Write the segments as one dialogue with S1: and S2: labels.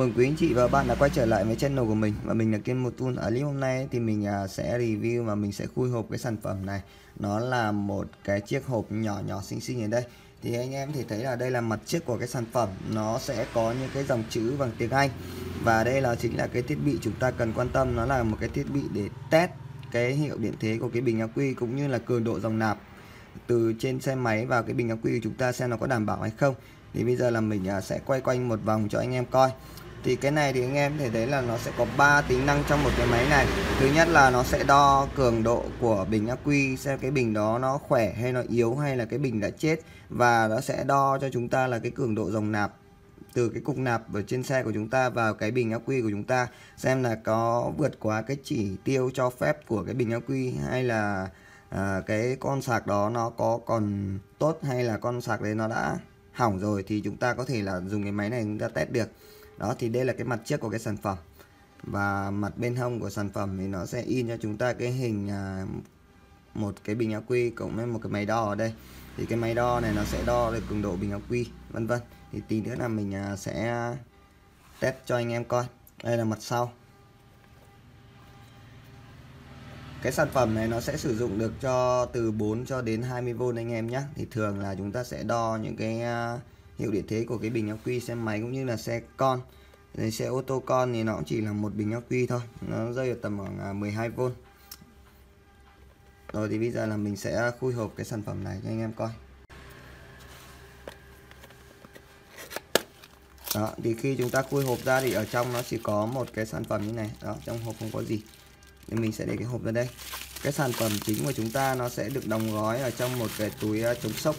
S1: mừng quý anh chị và bạn đã quay trở lại với channel của mình và mình là Kiên Một Tool. Ở clip hôm nay thì mình à, sẽ review và mình sẽ khui hộp cái sản phẩm này. Nó là một cái chiếc hộp nhỏ nhỏ xinh xinh ở đây. Thì anh em thì thấy là đây là mặt trước của cái sản phẩm, nó sẽ có những cái dòng chữ bằng tiếng Anh. Và đây là chính là cái thiết bị chúng ta cần quan tâm, nó là một cái thiết bị để test cái hiệu điện thế của cái bình ắc quy cũng như là cường độ dòng nạp từ trên xe máy vào cái bình ắc quy của chúng ta xem nó có đảm bảo hay không thì bây giờ là mình à, sẽ quay quanh một vòng cho anh em coi thì cái này thì anh em thể thấy là nó sẽ có 3 tính năng trong một cái máy này. Thứ nhất là nó sẽ đo cường độ của bình ắc quy xem cái bình đó nó khỏe hay nó yếu hay là cái bình đã chết. Và nó sẽ đo cho chúng ta là cái cường độ dòng nạp từ cái cục nạp ở trên xe của chúng ta vào cái bình ắc quy của chúng ta. Xem là có vượt quá cái chỉ tiêu cho phép của cái bình ắc quy hay là à, cái con sạc đó nó có còn tốt hay là con sạc đấy nó đã hỏng rồi thì chúng ta có thể là dùng cái máy này chúng ta test được đó thì đây là cái mặt trước của cái sản phẩm. Và mặt bên hông của sản phẩm thì nó sẽ in cho chúng ta cái hình à, một cái bình ắc quy cộng với một cái máy đo ở đây. Thì cái máy đo này nó sẽ đo được cường độ bình ắc quy vân vân. Thì tí nữa là mình à, sẽ test cho anh em coi. Đây là mặt sau. Cái sản phẩm này nó sẽ sử dụng được cho từ 4 cho đến 20V anh em nhé thì thường là chúng ta sẽ đo những cái à, hiệu điện thế của cái bình ắc quy xe máy cũng như là xe con. Đấy, xe ô tô con thì nó cũng chỉ là một bình ắc quy thôi. Nó rơi ở tầm khoảng à, 12V rồi thì bây giờ là mình sẽ khui hộp cái sản phẩm này cho anh em coi. Đó thì khi chúng ta khui hộp ra thì ở trong nó chỉ có một cái sản phẩm như này. Đó trong hộp không có gì. Thì mình sẽ để cái hộp ra đây. Cái sản phẩm chính của chúng ta nó sẽ được đóng gói ở trong một cái túi à, chống sốc.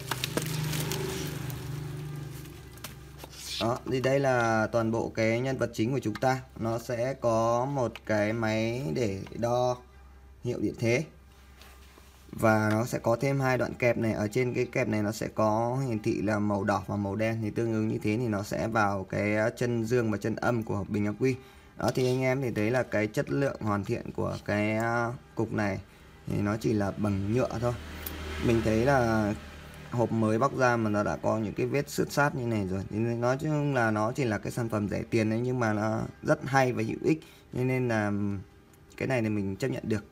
S1: Đó, thì đây là toàn bộ cái nhân vật chính của chúng ta. Nó sẽ có một cái máy để đo hiệu điện thế. Và nó sẽ có thêm hai đoạn kẹp này. Ở trên cái kẹp này nó sẽ có hiển thị là màu đỏ và màu đen. Thì tương ứng như thế thì nó sẽ vào cái chân dương và chân âm của bình ắc quy. Đó, thì anh em thì thấy là cái chất lượng hoàn thiện của cái à, cục này thì nó chỉ là bằng nhựa thôi. Mình thấy là hộp mới bóc ra mà nó đã có những cái vết sứt sát như này rồi. Nên nói chung là nó chỉ là cái sản phẩm rẻ tiền đấy nhưng mà nó rất hay và hữu ích. Nên là cái này thì mình chấp nhận được.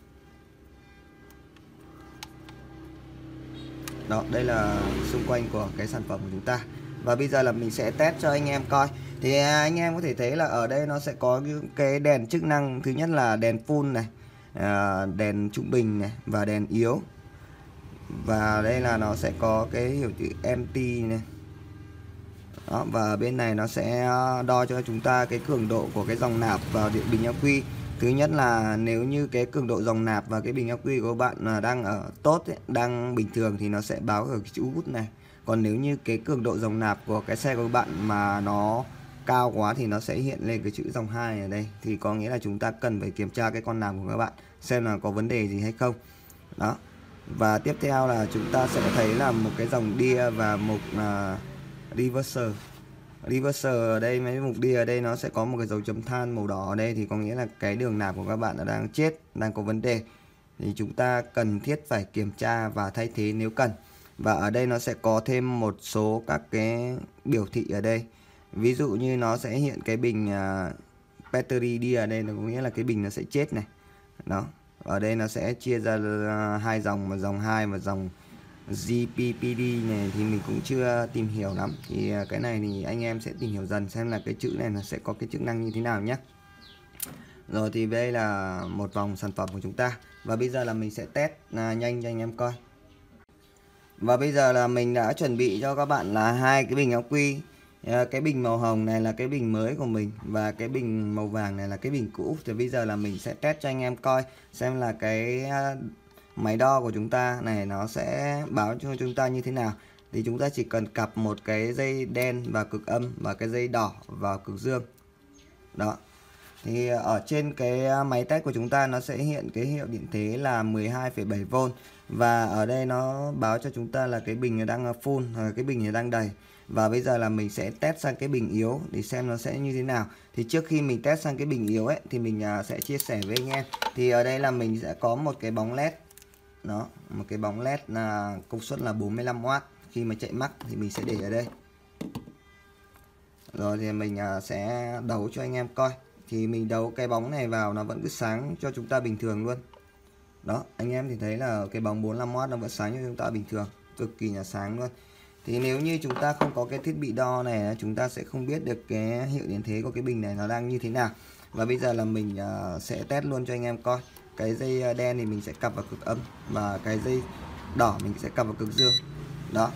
S1: Đó, đây là xung quanh của cái sản phẩm của chúng ta. Và bây giờ là mình sẽ test cho anh em coi. Thì à, anh em có thể thấy là ở đây nó sẽ có những cái đèn chức năng. Thứ nhất là đèn full này à, đèn trung bình này và đèn yếu và đây là nó sẽ có cái hiệu chữ empty này. Đó, và bên này nó sẽ ờ, đo cho chúng ta cái cường độ của cái dòng nạp vào điện bình ắc quy thứ nhất là nếu như cái cường độ dòng nạp và cái bình ắc quy của bạn ờ, đang ở tốt ấy, đang bình thường thì nó sẽ báo ở cái chữ út này. Còn nếu như cái cường độ dòng nạp của cái xe của bạn mà nó cao quá thì nó sẽ hiện lên cái chữ dòng 2 ở đây. Thì có nghĩa là chúng ta cần phải kiểm tra cái con nạp của các bạn xem là có vấn đề gì hay không. Đó và tiếp theo là chúng ta sẽ thấy là một cái dòng đia và một uh, reverser. Reverser ở đây mấy mục đia ở đây nó sẽ có một cái dấu chấm than màu đỏ ở đây thì có nghĩa là cái đường nạp của các bạn nó đang chết đang có vấn đề. Thì chúng ta cần thiết phải kiểm tra và thay thế nếu cần. Và ở đây nó sẽ có thêm một số các cái biểu thị ở đây. Ví dụ như nó sẽ hiện cái bình uh, battery đi ở đây nó có nghĩa là cái bình nó sẽ chết này. Đó ở đây nó sẽ chia ra à, hai dòng một dòng 2 và dòng GPPD này thì mình cũng chưa tìm hiểu lắm. Thì à, cái này thì anh em sẽ tìm hiểu dần xem là cái chữ này nó sẽ có cái chức năng như thế nào nhé. Rồi thì đây là một vòng sản phẩm của chúng ta. Và bây giờ là mình sẽ test à, nhanh cho anh em coi. Và bây giờ là mình đã chuẩn bị cho các bạn là hai cái bình ắc quy à, cái bình màu hồng này là cái bình mới của mình và cái bình màu vàng này là cái bình cũ. Thì bây giờ là mình sẽ test cho anh em coi xem là cái ờ, máy đo của chúng ta này nó sẽ báo cho chúng ta như thế nào. Thì chúng ta chỉ cần cặp một cái dây đen vào cực âm và cái dây đỏ vào cực dương. Đó. Thì ở trên cái ờ, máy test của chúng ta nó sẽ hiện cái hiệu điện thế là 12,7V và ở đây nó báo cho chúng ta là cái bình đang full cái bình đang đầy và bây giờ là mình sẽ test sang cái bình yếu để xem nó sẽ như thế nào. Thì trước khi mình test sang cái bình yếu ấy, thì mình à, sẽ chia sẻ với anh em. Thì ở đây là mình sẽ có một cái bóng led. Đó, một cái bóng led là công suất là 45W khi mà chạy mắc thì mình sẽ để ở đây. Rồi thì mình à, sẽ đấu cho anh em coi. Thì mình đấu cái bóng này vào nó vẫn cứ sáng cho chúng ta bình thường luôn. Đó, anh em thì thấy là cái bóng 45W nó vẫn sáng cho chúng ta bình thường. Cực kỳ là sáng luôn thì nếu như chúng ta không có cái thiết bị đo này chúng ta sẽ không biết được cái hiệu điện thế của cái bình này nó đang như thế nào. Và bây giờ là mình uh, sẽ test luôn cho anh em coi. Cái dây à, đen thì mình sẽ cặp vào cực âm và cái dây đỏ mình sẽ cặp vào cực dương. Đó.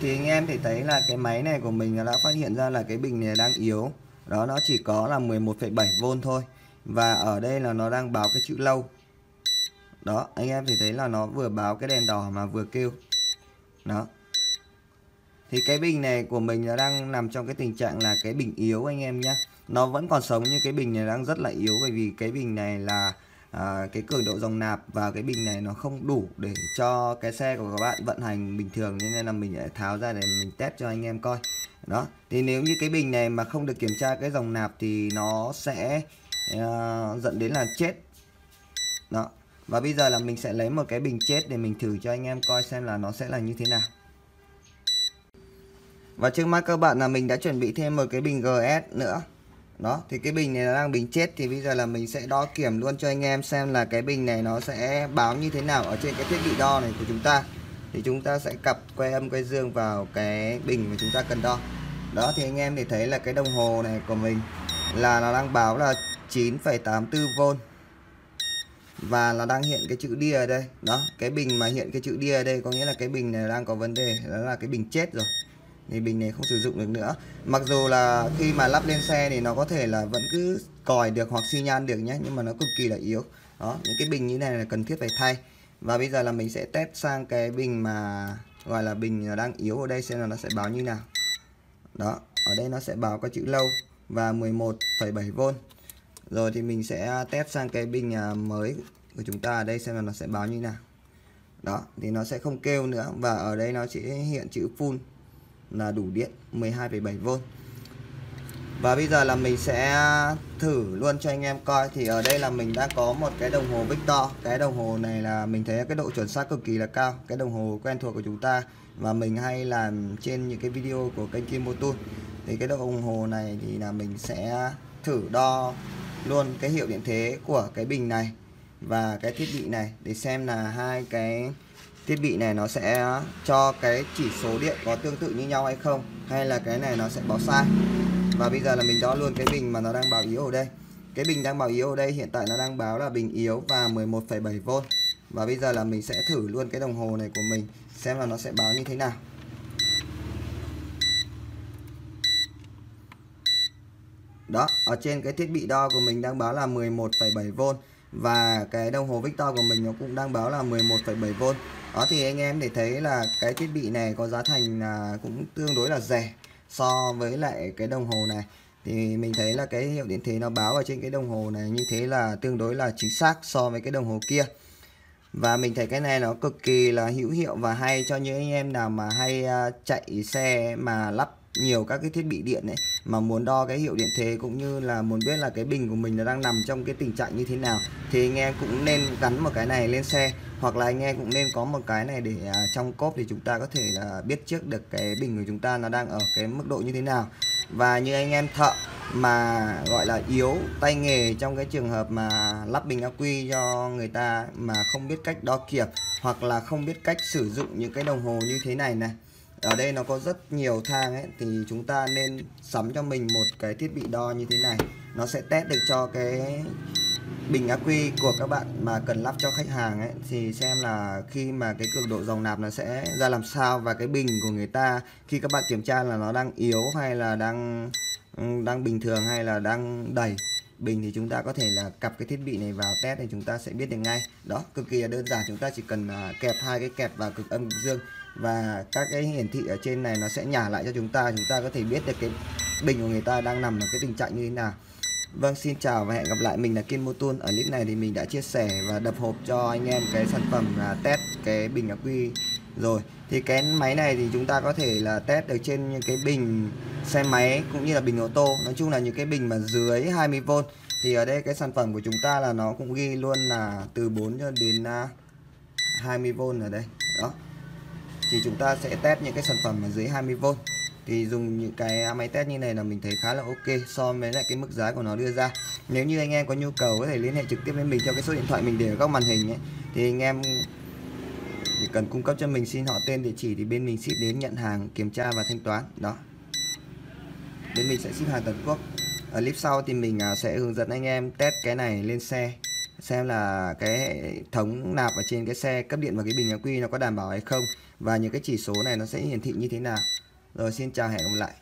S1: Thì anh em thì thấy là cái máy này của mình đã phát hiện ra là cái bình này đang yếu. Đó nó chỉ có là 11,7V thôi. Và ở đây là nó đang báo cái chữ lâu. Đó anh em thì thấy là nó vừa báo cái đèn đỏ mà vừa kêu. Đó thì cái bình này của mình nó đang nằm trong cái tình trạng là cái bình yếu anh em nhé nó vẫn còn sống nhưng cái bình này đang rất là yếu bởi vì cái bình này là à, cái cường độ dòng nạp và cái bình này nó không đủ để cho cái xe của các bạn vận hành bình thường nên là mình lại tháo ra để mình test cho anh em coi. Đó thì nếu như cái bình này mà không được kiểm tra cái dòng nạp thì nó sẽ uh, dẫn đến là chết. Đó và bây giờ là mình sẽ lấy một cái bình chết để mình thử cho anh em coi xem là nó sẽ là như thế nào và trước mắt các bạn là mình đã chuẩn bị thêm một cái bình GS nữa. Đó thì cái bình này nó đang bình chết thì bây giờ là mình sẽ đo kiểm luôn cho anh em xem là cái bình này nó sẽ báo như thế nào ở trên cái thiết bị đo này của chúng ta. Thì chúng ta sẽ cặp quay âm quay dương vào cái bình mà chúng ta cần đo. Đó thì anh em thì thấy là cái đồng hồ này của mình là nó đang báo là 9,84V và nó đang hiện cái chữ đi ở đây. Đó cái bình mà hiện cái chữ đi ở đây có nghĩa là cái bình này đang có vấn đề đó là cái bình chết rồi thì bình này không sử dụng được nữa. Mặc dù là khi mà lắp lên xe thì nó có thể là vẫn cứ còi được hoặc xi nhan được nhé nhưng mà nó cực kỳ là yếu. Đó những cái bình như này là cần thiết phải thay. Và bây giờ là mình sẽ test sang cái bình mà gọi là bình đang yếu ở đây xem là nó sẽ báo như nào. Đó ở đây nó sẽ báo có chữ lâu và 11,7V rồi thì mình sẽ test sang cái bình à, mới của chúng ta ở đây xem là nó sẽ báo như nào. Đó thì nó sẽ không kêu nữa và ở đây nó chỉ hiện chữ full là đủ điện 12,7V và bây giờ là mình sẽ thử luôn cho anh em coi. Thì ở đây là mình đã có một cái đồng hồ Victor. Cái đồng hồ này là mình thấy cái độ chuẩn xác cực kỳ là cao. Cái đồng hồ quen thuộc của chúng ta. Và mình hay làm trên những cái video của kênh Kim Motul thì cái đồng hồ này thì là mình sẽ thử đo luôn cái hiệu điện thế của cái bình này và cái thiết bị này để xem là hai cái thiết bị này nó sẽ ờ, cho cái chỉ số điện có tương tự như nhau hay không hay là cái này nó sẽ báo sai. Và bây giờ là mình đo luôn cái bình mà nó đang báo yếu ở đây. Cái bình đang báo yếu ở đây hiện tại nó đang báo là bình yếu và 11,7V và bây giờ là mình sẽ thử luôn cái đồng hồ này của mình xem là nó sẽ báo như thế nào. Đó ở trên cái thiết bị đo của mình đang báo là 11,7V và cái đồng hồ Victor của mình nó cũng đang báo là 11,7V đó thì anh em để thấy là cái thiết bị này có giá thành là cũng tương đối là rẻ so với lại cái đồng hồ này. Thì mình thấy là cái hiệu điện thế nó báo ở trên cái đồng hồ này như thế là tương đối là chính xác so với cái đồng hồ kia. Và mình thấy cái này nó cực kỳ là hữu hiệu và hay cho những anh em nào mà hay à, chạy xe mà lắp nhiều các cái thiết bị điện ấy mà muốn đo cái hiệu điện thế cũng như là muốn biết là cái bình của mình nó đang nằm trong cái tình trạng như thế nào thì anh em cũng nên gắn một cái này lên xe. Hoặc là anh em cũng nên có một cái này để à, trong cốp thì chúng ta có thể là biết trước được cái bình của chúng ta nó đang ở cái mức độ như thế nào. Và như anh em thợ mà gọi là yếu tay nghề trong cái trường hợp mà lắp bình ắc quy cho người ta mà không biết cách đo kiệp hoặc là không biết cách sử dụng những cái đồng hồ như thế này này ở đây nó có rất nhiều thang ấy, thì chúng ta nên sắm cho mình một cái thiết bị đo như thế này. Nó sẽ test được cho cái bình ắc quy của các bạn mà cần lắp cho khách hàng ấy. Thì xem là khi mà cái cường độ dòng nạp nó sẽ ra làm sao và cái bình của người ta khi các bạn kiểm tra là nó đang yếu hay là đang ừ, đang bình thường hay là đang đầy. Bình thì chúng ta có thể là cặp cái thiết bị này vào test thì chúng ta sẽ biết được ngay. Đó, cực kỳ là đơn giản, chúng ta chỉ cần à, kẹp hai cái kẹp vào cực âm cực dương và các cái hiển thị ở trên này nó sẽ nhả lại cho chúng ta chúng ta có thể biết được cái bình của người ta đang nằm ở cái tình trạng như thế nào. Vâng xin chào và hẹn gặp lại. Mình là Kiên Motun ở clip này thì mình đã chia sẻ và đập hộp cho anh em cái sản phẩm là test cái bình ắc quy rồi. Thì cái máy này thì chúng ta có thể là test được trên những cái bình xe máy cũng như là bình ô tô. Nói chung là những cái bình mà dưới 20V thì ở đây cái sản phẩm của chúng ta là nó cũng ghi luôn là từ 4 cho đến à, 20V ở đây. Đó thì chúng ta sẽ test những cái sản phẩm ở dưới 20V thì dùng những cái máy test như này là mình thấy khá là ok so với lại cái mức giá của nó đưa ra. Nếu như anh em có nhu cầu có thể liên hệ trực tiếp với mình theo cái số điện thoại mình để ở góc màn hình ấy, thì anh em chỉ cần cung cấp cho mình xin họ tên địa chỉ thì bên mình ship đến nhận hàng kiểm tra và thanh toán. Đó. Bên mình sẽ ship hàng toàn quốc. Ở clip sau thì mình à, sẽ hướng dẫn anh em test cái này lên xe xem là cái hệ thống nạp ở trên cái xe cấp điện và cái bình ắc quy nó có đảm bảo hay không và những cái chỉ số này nó sẽ hiển thị như thế nào? Rồi, xin chào, hẹn gặp lại.